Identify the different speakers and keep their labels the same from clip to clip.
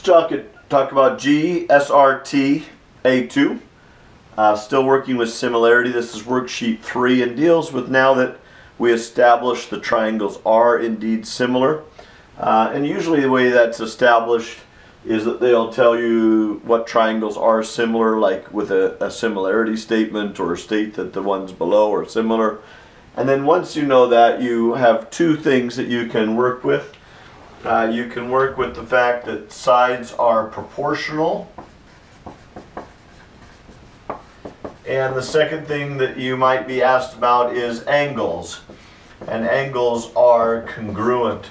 Speaker 1: Let's talk, talk about GSRT A2. Uh, still working with similarity. This is worksheet 3 and deals with now that we established the triangles are indeed similar. Uh, and usually the way that's established is that they'll tell you what triangles are similar, like with a, a similarity statement or state that the ones below are similar. And then once you know that, you have two things that you can work with. Uh, you can work with the fact that sides are proportional. And the second thing that you might be asked about is angles. And angles are congruent.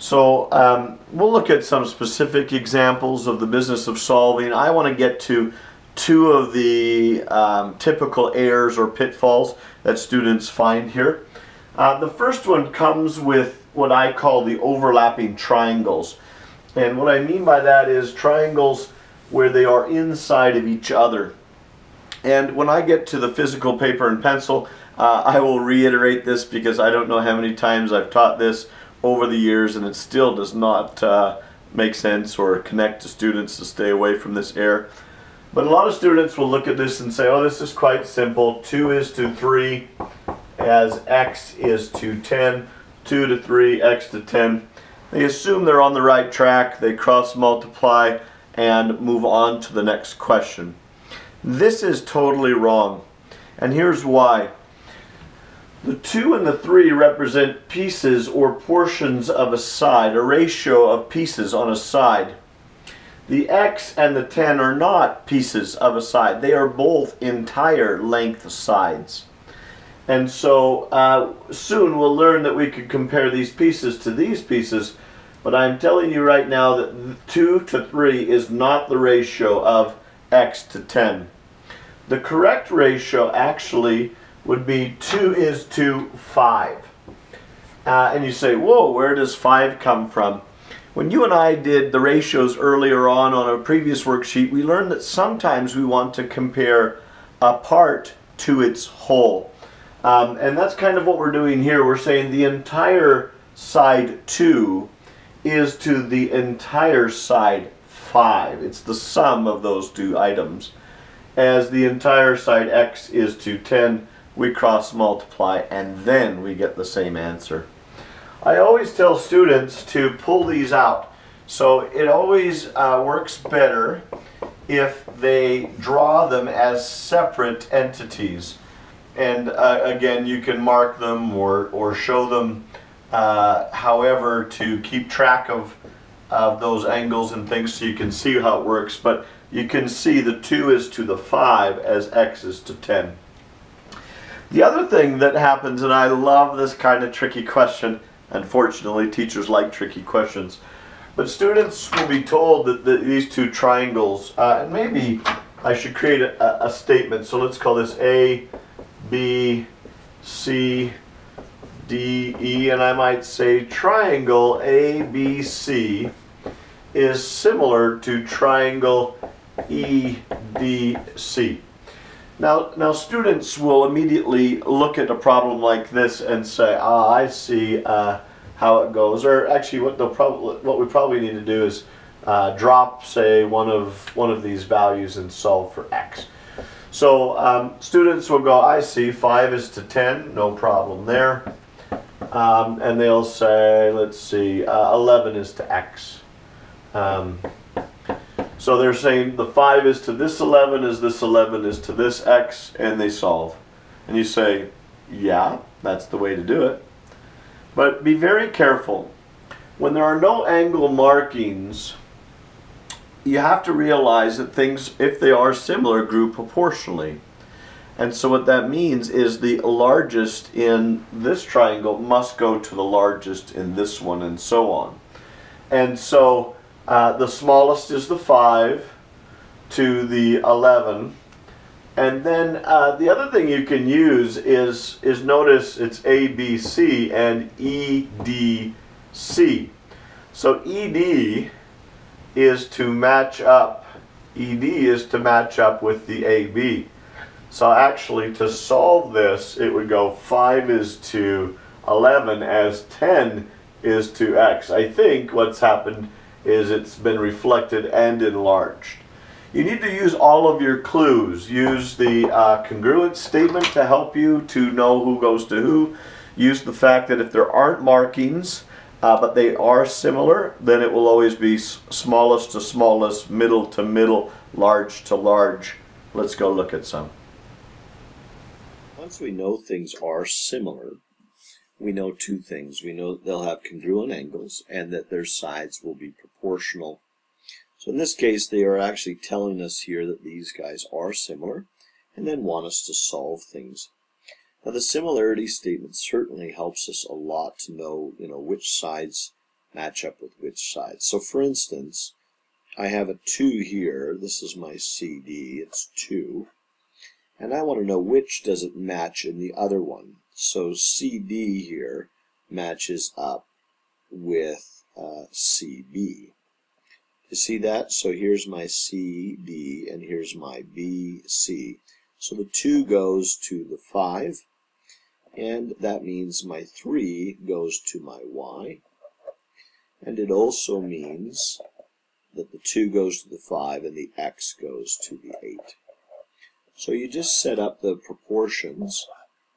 Speaker 1: So um, we'll look at some specific examples of the business of solving. I want to get to two of the um, typical errors or pitfalls that students find here. Uh, the first one comes with what I call the overlapping triangles. And what I mean by that is triangles where they are inside of each other. And when I get to the physical paper and pencil, uh, I will reiterate this because I don't know how many times I've taught this over the years and it still does not uh, make sense or connect to students to stay away from this error. But a lot of students will look at this and say, oh, this is quite simple. 2 is to 3 as x is to 10. 2 to 3, x to 10. They assume they're on the right track. They cross multiply and move on to the next question. This is totally wrong. And here's why. The 2 and the 3 represent pieces or portions of a side, a ratio of pieces on a side. The x and the 10 are not pieces of a side. They are both entire length sides. And so uh, soon we'll learn that we could compare these pieces to these pieces, but I'm telling you right now that 2 to 3 is not the ratio of x to 10. The correct ratio actually would be 2 is to 5. Uh, and you say, whoa, where does 5 come from? When you and I did the ratios earlier on on a previous worksheet, we learned that sometimes we want to compare a part to its whole. Um, and that's kind of what we're doing here. We're saying the entire side 2 is to the entire side 5. It's the sum of those two items. As the entire side x is to 10, we cross multiply and then we get the same answer. I always tell students to pull these out. So it always uh, works better if they draw them as separate entities. And uh, again, you can mark them or, or show them uh, however to keep track of, of those angles and things so you can see how it works. But you can see the 2 is to the 5 as x is to 10. The other thing that happens, and I love this kind of tricky question, Unfortunately, teachers like tricky questions. But students will be told that the, these two triangles, uh, and maybe I should create a, a, statement. So let's call this A, B, C, D, E, and I might say triangle ABC is similar to triangle EDC. Now, now students will immediately look at a problem like this and say, ah, I see uh, how it goes. Or actually, what, they'll what we probably need to do is uh, drop, say, one of, one of these values and solve for x. So um, students will go, I see 5 is to 10, no problem there. Um, and they'll say, let's see, uh, 11 is to x. Um, so they're saying the 5 is to this 11 is this 11 is to this x, and they solve. And you say, yeah, that's the way to do it. But be very careful. When there are no angle markings, you have to realize that things, if they are similar, group proportionally. And so what that means is the largest in this triangle must go to the largest in this one and so on. And so uh, the smallest is the 5 to the 11. And then uh, the other thing you can use is, is notice it's ABC and EDC. So ED is to match up, ED is to match up with the AB. So actually to solve this, it would go 5 is to 11 as 10 is to x. I think what's happened is it's been reflected and enlarged. You need to use all of your clues. Use the uh, congruent statement to help you to know who goes to who. Use the fact that if there aren't markings, uh, but they are similar, then it will always be smallest to smallest, middle to middle, large to large. Let's go look at some.
Speaker 2: Once we know things are similar, we know two things. We know they'll have congruent angles and that their sides will be proportional so in this case, they are actually telling us here that these guys are similar and then want us to solve things. Now the similarity statement certainly helps us a lot to know, you know, which sides match up with which sides. So for instance, I have a 2 here. This is my CD. It's 2. And I want to know which does it match in the other one. So CD here matches up with uh, CB. You see that? So here's my C, D, and here's my B, C. So the 2 goes to the 5, and that means my 3 goes to my Y. And it also means that the 2 goes to the 5 and the X goes to the 8. So you just set up the proportions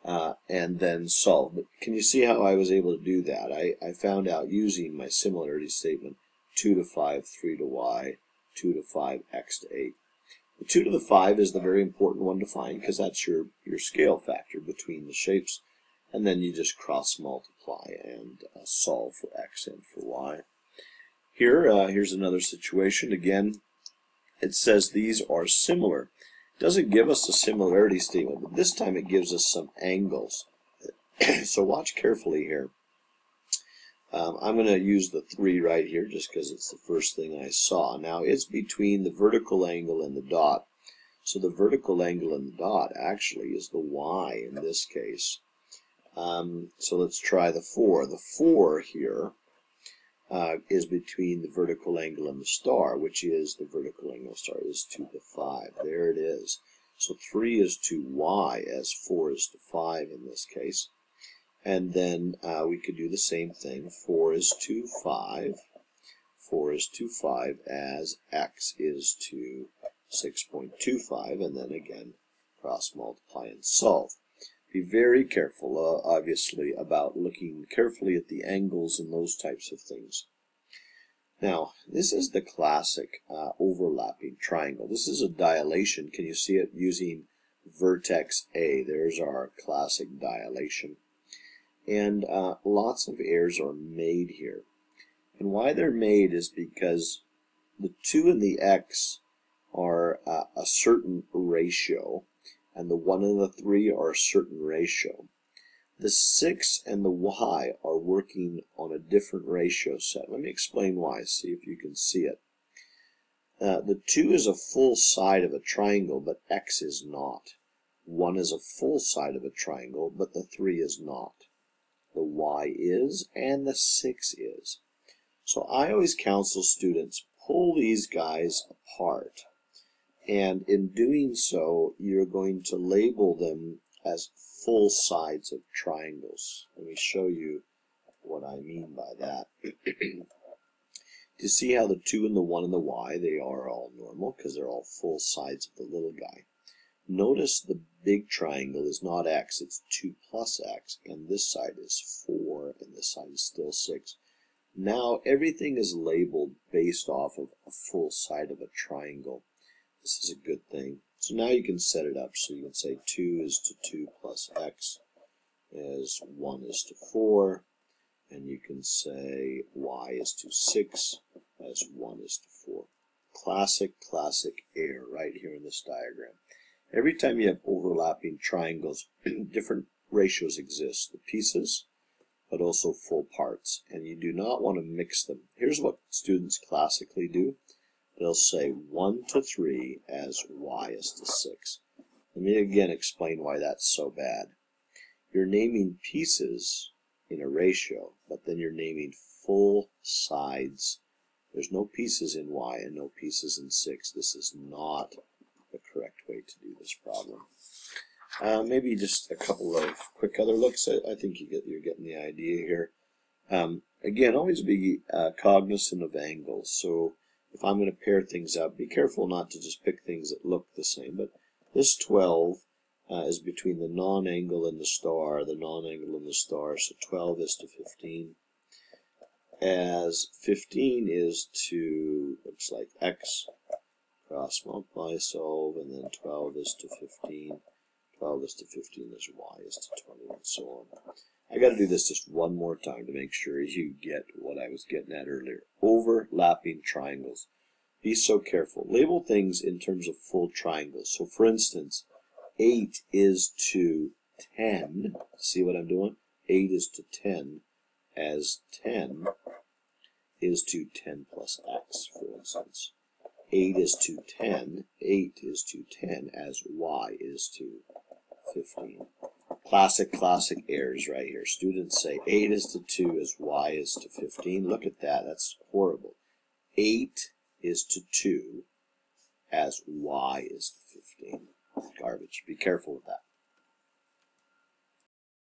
Speaker 2: uh, and then solve. But can you see how I was able to do that? I, I found out using my similarity statement 2 to 5, 3 to y, 2 to 5, x to 8. The 2 to the 5 is the very important one to find because that's your, your scale factor between the shapes. And then you just cross multiply and uh, solve for x and for y. Here, uh, here's another situation. Again, it says these are similar. It doesn't give us a similarity statement, but this time it gives us some angles. so watch carefully here. Um, I'm going to use the 3 right here just because it's the first thing I saw. Now it's between the vertical angle and the dot. So the vertical angle in the dot actually is the y in this case. Um, so let's try the 4. The 4 here uh, is between the vertical angle and the star, which is the vertical angle star is to the 5. There it is. So 3 is to y as 4 is to 5 in this case. And then uh, we could do the same thing. 4 is to 5. 4 is to 5 as x is to 6.25. And then again, cross multiply and solve. Be very careful, uh, obviously, about looking carefully at the angles and those types of things. Now, this is the classic uh, overlapping triangle. This is a dilation. Can you see it using vertex A? There's our classic dilation and uh, lots of errors are made here. And why they're made is because the 2 and the x are uh, a certain ratio, and the 1 and the 3 are a certain ratio. The 6 and the y are working on a different ratio set. Let me explain why, see if you can see it. Uh, the 2 is a full side of a triangle, but x is not. 1 is a full side of a triangle, but the 3 is not the y is, and the 6 is. So I always counsel students, pull these guys apart. And in doing so, you're going to label them as full sides of triangles. Let me show you what I mean by that. You see how the 2 and the 1 and the y, they are all normal because they're all full sides of the little guy. Notice the big triangle is not x, it's 2 plus x, and this side is 4, and this side is still 6. Now everything is labeled based off of a full side of a triangle. This is a good thing. So now you can set it up. So you can say 2 is to 2 plus x as 1 is to 4. And you can say y is to 6 as 1 is to 4. Classic, classic error right here in this diagram. Every time you have overlapping triangles, different ratios exist. The pieces, but also full parts. And you do not want to mix them. Here's what students classically do. They'll say 1 to 3 as y is to 6. Let me again explain why that's so bad. You're naming pieces in a ratio, but then you're naming full sides. There's no pieces in y and no pieces in 6. This is not the correct way to do this problem. Uh, maybe just a couple of quick other looks. I, I think you get, you're getting the idea here. Um, again, always be uh, cognizant of angles. So if I'm going to pair things up, be careful not to just pick things that look the same. But this 12 uh, is between the non-angle and the star, the non-angle and the star. So 12 is to 15. As 15 is to, looks like x cross multiply solve, and then 12 is to 15. 12 is to 15 is y is to 20, and so on. I got to do this just one more time to make sure you get what I was getting at earlier. Overlapping triangles. Be so careful. Label things in terms of full triangles. So for instance, 8 is to 10. See what I'm doing? 8 is to 10 as 10 is to 10 plus x, for instance. 8 is to 10. 8 is to 10 as y is to 15. Classic, classic errors right here. Students say 8 is to 2 as y is to 15. Look at that. That's horrible. 8 is to 2 as y is to 15. Garbage. Be careful with that.